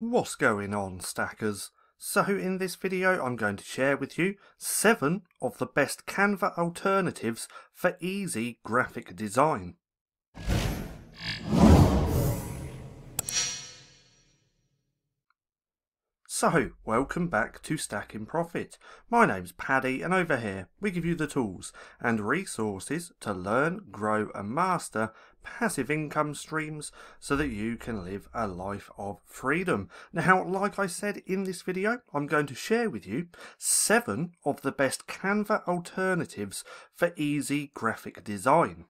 What's going on stackers? So in this video I'm going to share with you 7 of the best Canva alternatives for easy graphic design. So, welcome back to StackinProfit. My name's Paddy and over here we give you the tools and resources to learn, grow and master passive income streams so that you can live a life of freedom. Now, like I said in this video, I'm going to share with you seven of the best Canva alternatives for easy graphic design.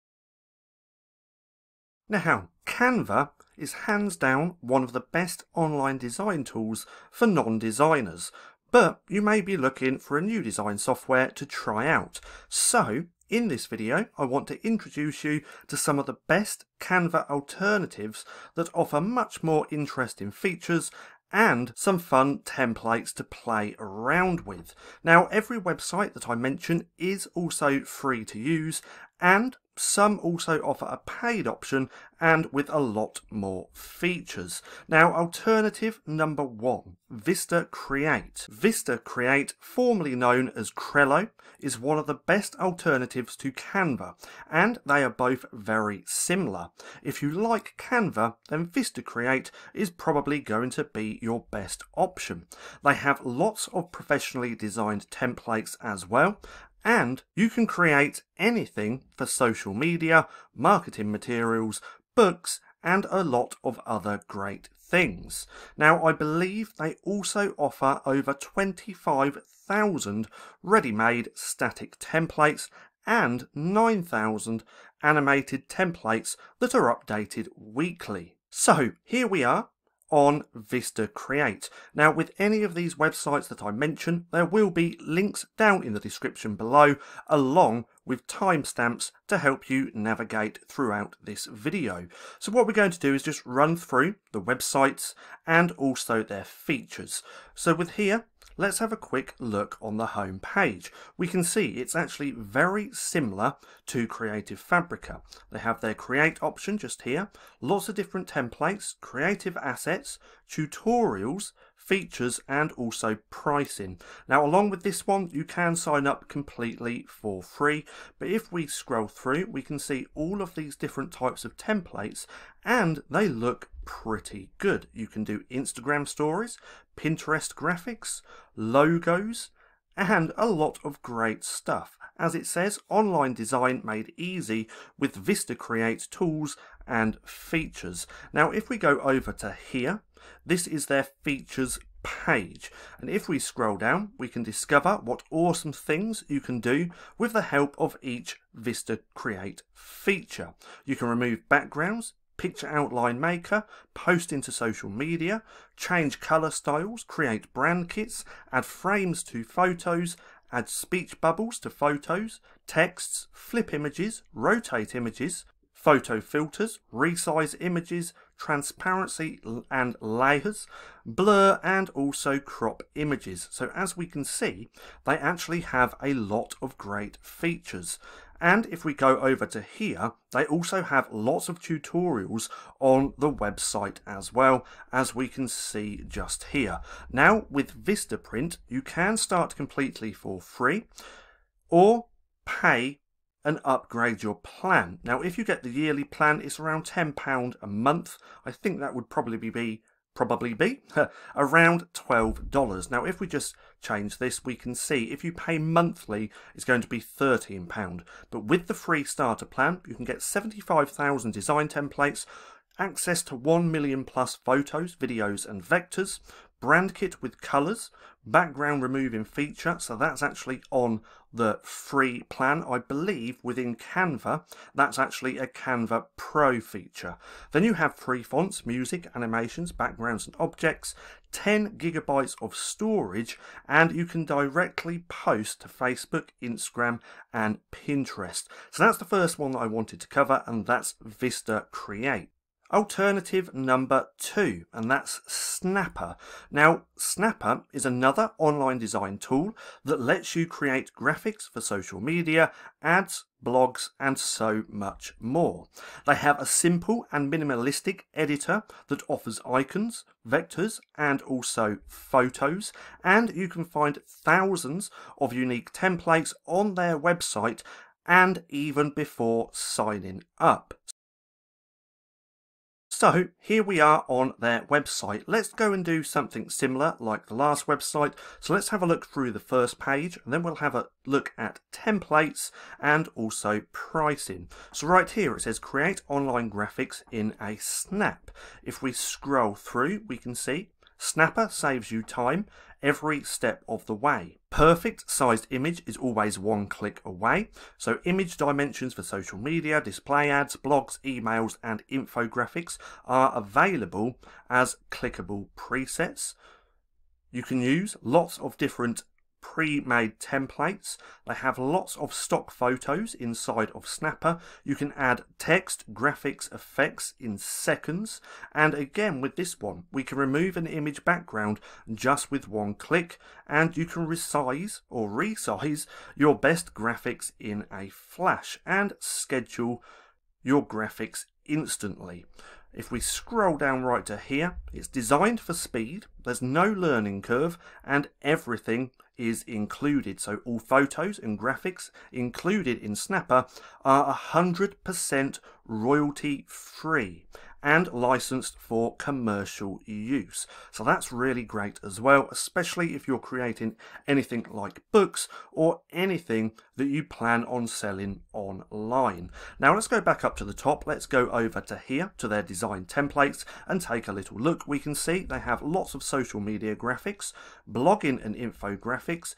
Now, Canva is hands down one of the best online design tools for non-designers, but you may be looking for a new design software to try out. So, in this video, I want to introduce you to some of the best Canva alternatives that offer much more interesting features and some fun templates to play around with. Now, every website that I mention is also free to use and some also offer a paid option and with a lot more features. Now, alternative number one, Vista Create. Vista Create, formerly known as Crello, is one of the best alternatives to Canva, and they are both very similar. If you like Canva, then Vista Create is probably going to be your best option. They have lots of professionally designed templates as well, and you can create anything for social media, marketing materials, books, and a lot of other great things. Now, I believe they also offer over 25,000 ready-made static templates and 9,000 animated templates that are updated weekly. So here we are on Vista Create. Now with any of these websites that I mention there will be links down in the description below along with timestamps to help you navigate throughout this video. So what we're going to do is just run through the websites and also their features. So with here let's have a quick look on the home page. We can see it's actually very similar to Creative Fabrica. They have their create option just here, lots of different templates, creative assets, tutorials, features and also pricing. Now along with this one you can sign up completely for free but if we scroll through we can see all of these different types of templates and they look pretty good. You can do Instagram stories, Pinterest graphics, logos and a lot of great stuff. As it says, online design made easy with Vista Create tools and features. Now if we go over to here this is their features page. And if we scroll down, we can discover what awesome things you can do with the help of each Vista Create feature. You can remove backgrounds, picture outline maker, post into social media, change color styles, create brand kits, add frames to photos, add speech bubbles to photos, texts, flip images, rotate images, photo filters, resize images, transparency and layers, blur and also crop images. So as we can see, they actually have a lot of great features. And if we go over to here, they also have lots of tutorials on the website as well, as we can see just here. Now, with Vistaprint, you can start completely for free or pay and upgrade your plan. Now, if you get the yearly plan, it's around £10 a month. I think that would probably be probably be around $12. Now, if we just change this, we can see if you pay monthly, it's going to be £13. But with the free starter plan, you can get 75,000 design templates, access to 1 million plus photos, videos and vectors, brand kit with colours, background removing feature, so that's actually on the free plan. I believe within Canva, that's actually a Canva Pro feature. Then you have free fonts, music, animations, backgrounds and objects, 10 gigabytes of storage, and you can directly post to Facebook, Instagram, and Pinterest. So that's the first one that I wanted to cover, and that's Vista Create. Alternative number two, and that's Snappa. Now, Snappa is another online design tool that lets you create graphics for social media, ads, blogs, and so much more. They have a simple and minimalistic editor that offers icons, vectors, and also photos, and you can find thousands of unique templates on their website and even before signing up. So here we are on their website. Let's go and do something similar like the last website. So let's have a look through the first page and then we'll have a look at templates and also pricing. So right here it says create online graphics in a snap. If we scroll through we can see Snappa saves you time every step of the way. Perfect sized image is always one click away. So image dimensions for social media, display ads, blogs, emails and infographics are available as clickable presets. You can use lots of different pre-made templates. They have lots of stock photos inside of Snappa. You can add text, graphics, effects in seconds. And again, with this one, we can remove an image background just with one click. And you can resize or resize your best graphics in a flash and schedule your graphics instantly. If we scroll down right to here, it's designed for speed, there's no learning curve, and everything is included. So all photos and graphics included in Snappa are 100% royalty free and licensed for commercial use. So that's really great as well, especially if you're creating anything like books or anything that you plan on selling online. Now let's go back up to the top. Let's go over to here to their design templates and take a little look. We can see they have lots of social media graphics, blogging and infographics,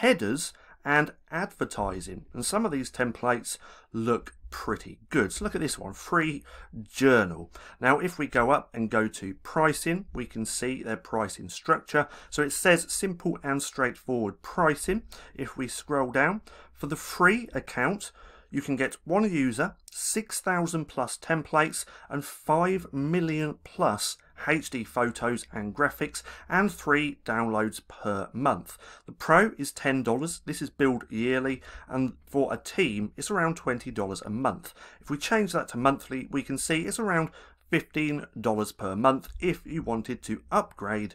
headers and advertising. And some of these templates look pretty good. So look at this one, free journal. Now if we go up and go to pricing, we can see their pricing structure. So it says simple and straightforward pricing. If we scroll down, for the free account, you can get one user, 6,000 plus templates, and 5 million plus HD photos and graphics, and three downloads per month. The Pro is $10. This is billed yearly, and for a team, it's around $20 a month. If we change that to monthly, we can see it's around $15 per month if you wanted to upgrade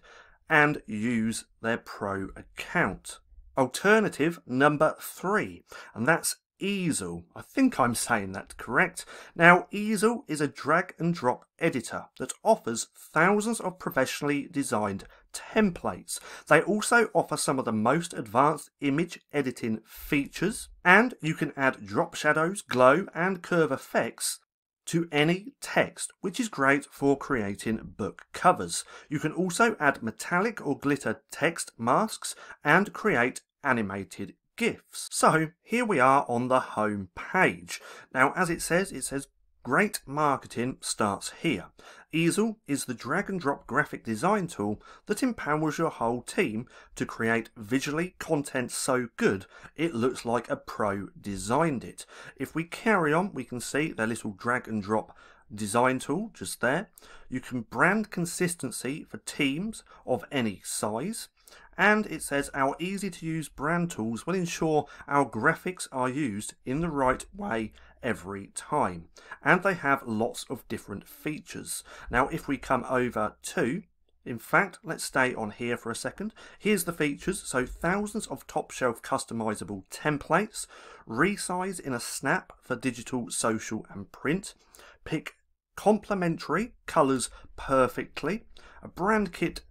and use their Pro account. Alternative number three, and that's Easel. I think I'm saying that correct. Now, Easel is a drag and drop editor that offers thousands of professionally designed templates. They also offer some of the most advanced image editing features, and you can add drop shadows, glow, and curve effects to any text, which is great for creating book covers. You can also add metallic or glitter text masks and create animated GIFs. So here we are on the home page. Now, as it says, it says Great marketing starts here. Easel is the drag and drop graphic design tool that empowers your whole team to create visually content so good it looks like a pro designed it. If we carry on, we can see their little drag and drop design tool just there. You can brand consistency for teams of any size and it says our easy to use brand tools will ensure our graphics are used in the right way every time. And they have lots of different features. Now if we come over to in fact, let's stay on here for a second. Here's the features. So thousands of top shelf customizable templates, resize in a snap for digital, social and print, pick complementary colors perfectly, a brand kit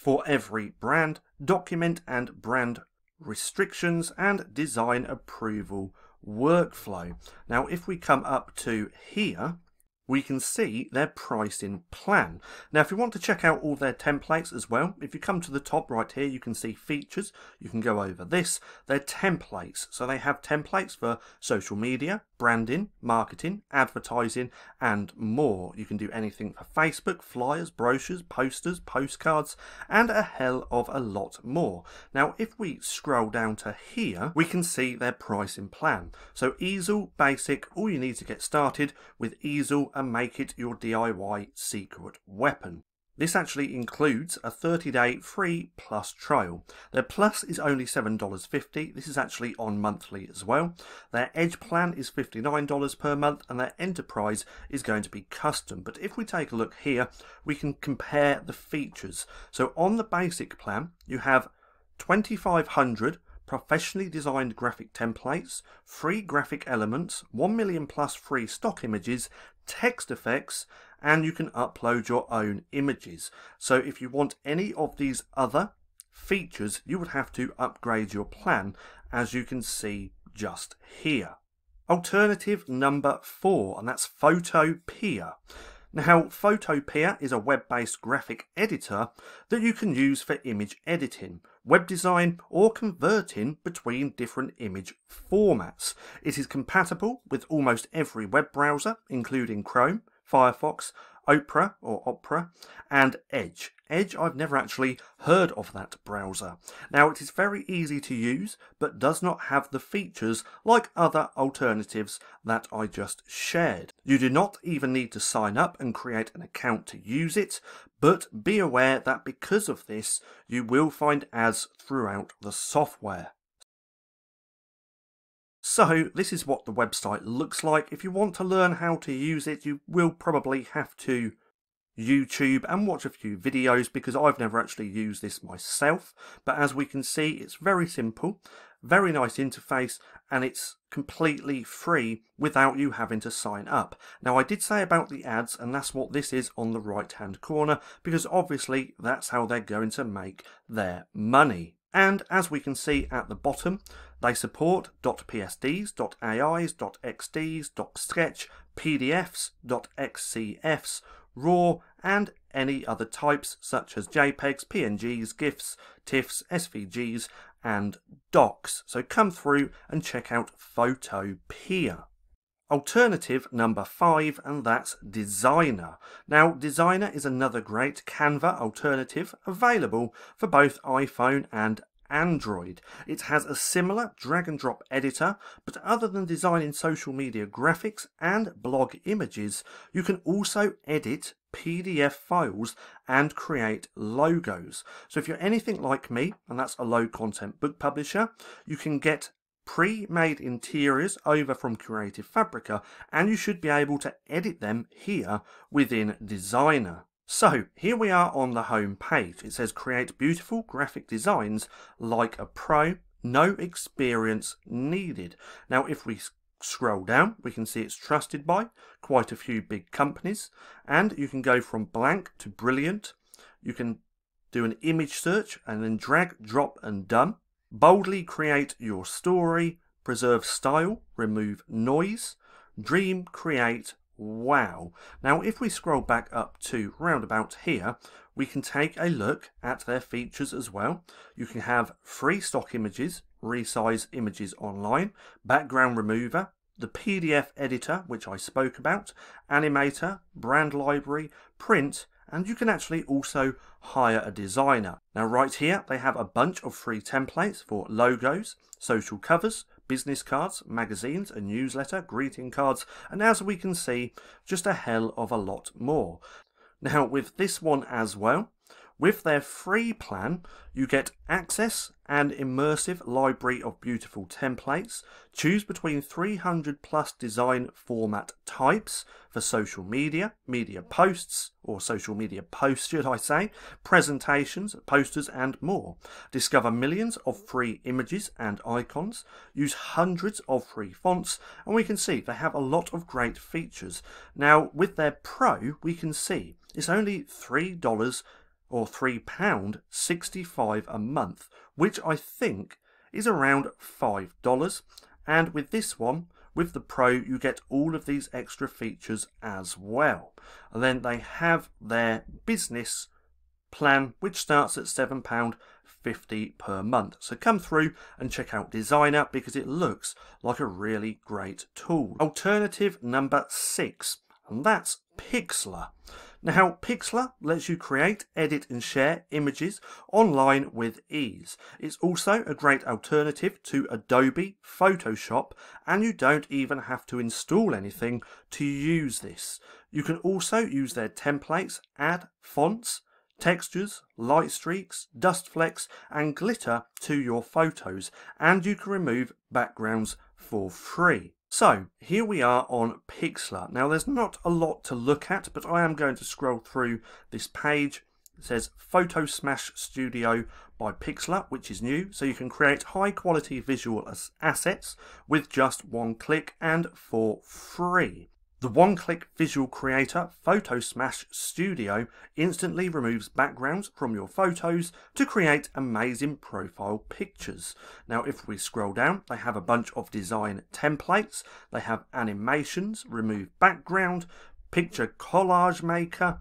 for every brand, document and brand restrictions and design approval workflow. Now if we come up to here, we can see their pricing plan. Now, if you want to check out all their templates as well, if you come to the top right here, you can see features. You can go over this. They're templates. So they have templates for social media, branding, marketing, advertising, and more. You can do anything for Facebook, flyers, brochures, posters, postcards, and a hell of a lot more. Now, if we scroll down to here, we can see their pricing plan. So Easel Basic, all you need to get started with Easel and make it your DIY secret weapon. This actually includes a 30 day free plus trial. Their plus is only $7.50. This is actually on monthly as well. Their edge plan is $59 per month and their enterprise is going to be custom. But if we take a look here, we can compare the features. So on the basic plan, you have 2500 professionally designed graphic templates, free graphic elements, 1 million plus free stock images, text effects, and you can upload your own images. So if you want any of these other features, you would have to upgrade your plan, as you can see just here. Alternative number four, and that's Photopea. Now, Photopea is a web-based graphic editor that you can use for image editing, web design, or converting between different image formats. It is compatible with almost every web browser, including Chrome, Firefox, Opera or Opera, and Edge. Edge, I've never actually heard of that browser. Now, it is very easy to use, but does not have the features like other alternatives that I just shared. You do not even need to sign up and create an account to use it, but be aware that because of this, you will find ads throughout the software. So this is what the website looks like. If you want to learn how to use it, you will probably have to YouTube and watch a few videos because I've never actually used this myself. But as we can see, it's very simple, very nice interface, and it's completely free without you having to sign up. Now I did say about the ads, and that's what this is on the right hand corner, because obviously that's how they're going to make their money. And as we can see at the bottom, they support .psds, .ais, .xds, .sketch, PDFs, .xcfs, RAW, and any other types such as JPEGs, PNGs, GIFs, TIFFs, SVGs, and docs. So come through and check out Photopea. Alternative number five, and that's Desygner. Now, Desygner is another great Canva alternative available for both iPhone and Android. It has a similar drag and drop editor, but other than designing social media graphics and blog images, you can also edit PDF files and create logos. So if you're anything like me, and that's a low content book publisher, you can get pre-made interiors over from Creative Fabrica and you should be able to edit them here within Desygner. So here we are on the home page. It says create beautiful graphic designs like a pro, no experience needed. Now if we scroll down we can see it's trusted by quite a few big companies and you can go from blank to brilliant. You can do an image search and then drag, drop and done. Boldly create your story, preserve style, remove noise, dream, create, wow. Now if we scroll back up to roundabout here, we can take a look at their features as well. You can have free stock images, resize images online, background remover, the PDF editor, which I spoke about, animator, brand library, print, and you can actually also hire a designer. Now right here they have a bunch of free templates for logos, social covers, business cards, magazines, a newsletter, greeting cards, and as we can see, just a hell of a lot more. Now with this one as well, with their free plan, you get access and immersive library of beautiful templates. Choose between 300 plus design format types for social media, media posts, or social media posts should I say, presentations, posters and more. Discover millions of free images and icons. Use hundreds of free fonts and we can see they have a lot of great features. Now with their Pro we can see it's only $3 or £3.65 a month, which I think is around $5. And with this one, with the Pro, you get all of these extra features as well. And then they have their business plan, which starts at £7.50 per month. So come through and check out Desygner because it looks like a really great tool. Alternative number six, and that's Pixlr. Now, Pixlr lets you create, edit and share images online with ease. It's also a great alternative to Adobe Photoshop and you don't even have to install anything to use this. You can also use their templates, add fonts, textures, light streaks, dust flecks and glitter to your photos and you can remove backgrounds for free. So here we are on Pixlr. Now there's not a lot to look at but I am going to scroll through this page. It says Photo Smash Studio by Pixlr which is new so you can create high quality visual assets with just one click and for free. The one-click visual creator Photosmash Studio instantly removes backgrounds from your photos to create amazing profile pictures. Now if we scroll down, they have a bunch of design templates, they have animations, remove background, picture collage maker,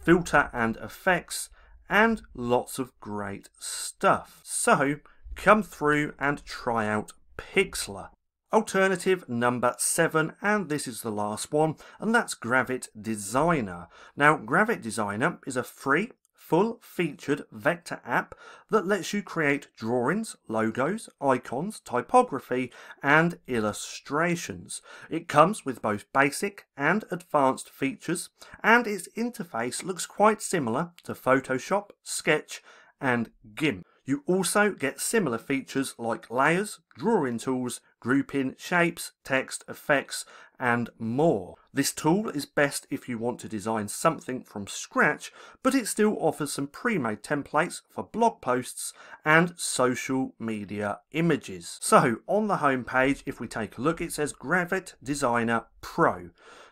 filter and effects, and lots of great stuff. So come through and try out Pixlr. Alternative number seven, and this is the last one, and that's Gravit Designer. Now, Gravit Designer is a free, full-featured vector app that lets you create drawings, logos, icons, typography, and illustrations. It comes with both basic and advanced features, and its interface looks quite similar to Photoshop, Sketch, and GIMP. You also get similar features like layers, drawing tools, grouping, shapes, text, effects, and more. This tool is best if you want to design something from scratch, but it still offers some pre-made templates for blog posts and social media images. So on the home page, if we take a look, it says Gravit Designer Pro.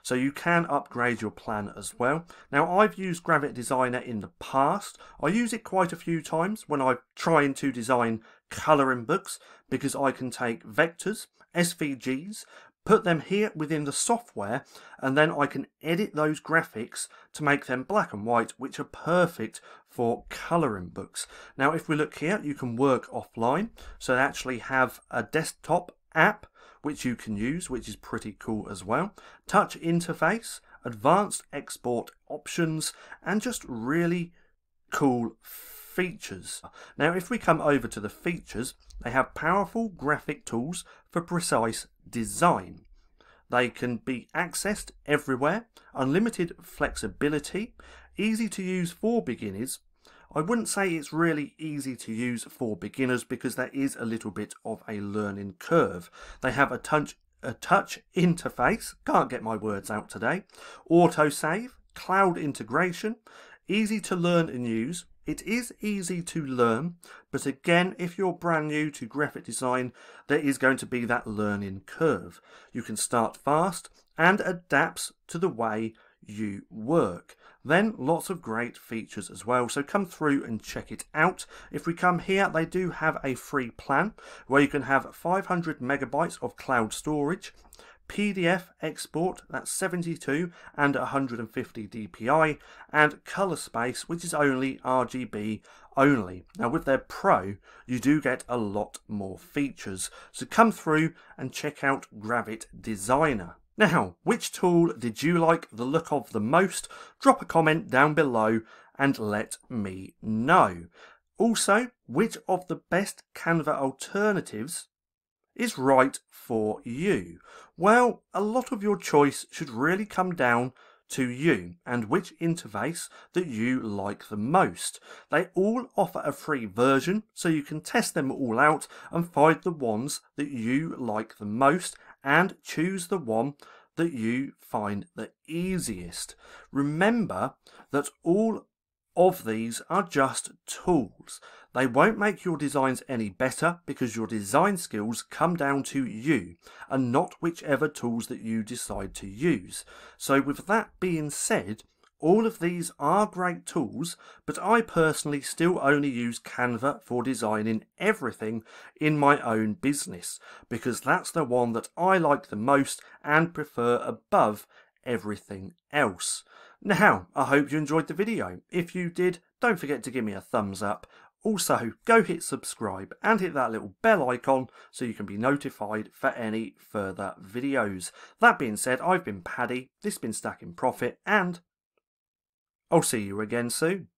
So you can upgrade your plan as well. Now I've used Gravit Designer in the past. I use it quite a few times when I'm trying to design colouring books because I can take vectors, SVGs, put them here within the software and then I can edit those graphics to make them black and white which are perfect for colouring books. Now if we look here you can work offline so they actually have a desktop app which you can use which is pretty cool as well. Touch interface, advanced export options and just really cool features. Now if we come over to the features, they have powerful graphic tools for precise design. They can be accessed everywhere, unlimited flexibility, easy to use for beginners. I wouldn't say it's really easy to use for beginners because there is a little bit of a learning curve. They have a touch, a touch interface, can't get my words out today, autosave, cloud integration, easy to learn and use, it is easy to learn, but again, if you're brand new to graphic design, there is going to be that learning curve. You can start fast and adapts to the way you work. Then lots of great features as well. So come through and check it out. If we come here, they do have a free plan where you can have 500 megabytes of cloud storage, PDF export, that's 72 and 150 dpi, and color space, which is only RGB only. Now with their Pro, you do get a lot more features, so come through and check out Gravit Designer. Now, which tool did you like the look of the most? Drop a comment down below and let me know. Also, which of the best Canva alternatives is right for you? Well, a lot of your choice should really come down to you and which interface that you like the most. They all offer a free version so you can test them all out and find the ones that you like the most and choose the one that you find the easiest. Remember that all of these are just tools. They won't make your designs any better because your design skills come down to you and not whichever tools that you decide to use. So with that being said, all of these are great tools, but I personally still only use Canva for designing everything in my own business because that's the one that I like the most and prefer above everything else. Now, I hope you enjoyed the video. If you did, don't forget to give me a thumbs up. Also, go hit subscribe and hit that little bell icon so you can be notified for any further videos. That being said, I've been Paddy, this has been StackinProfit, and I'll see you again soon.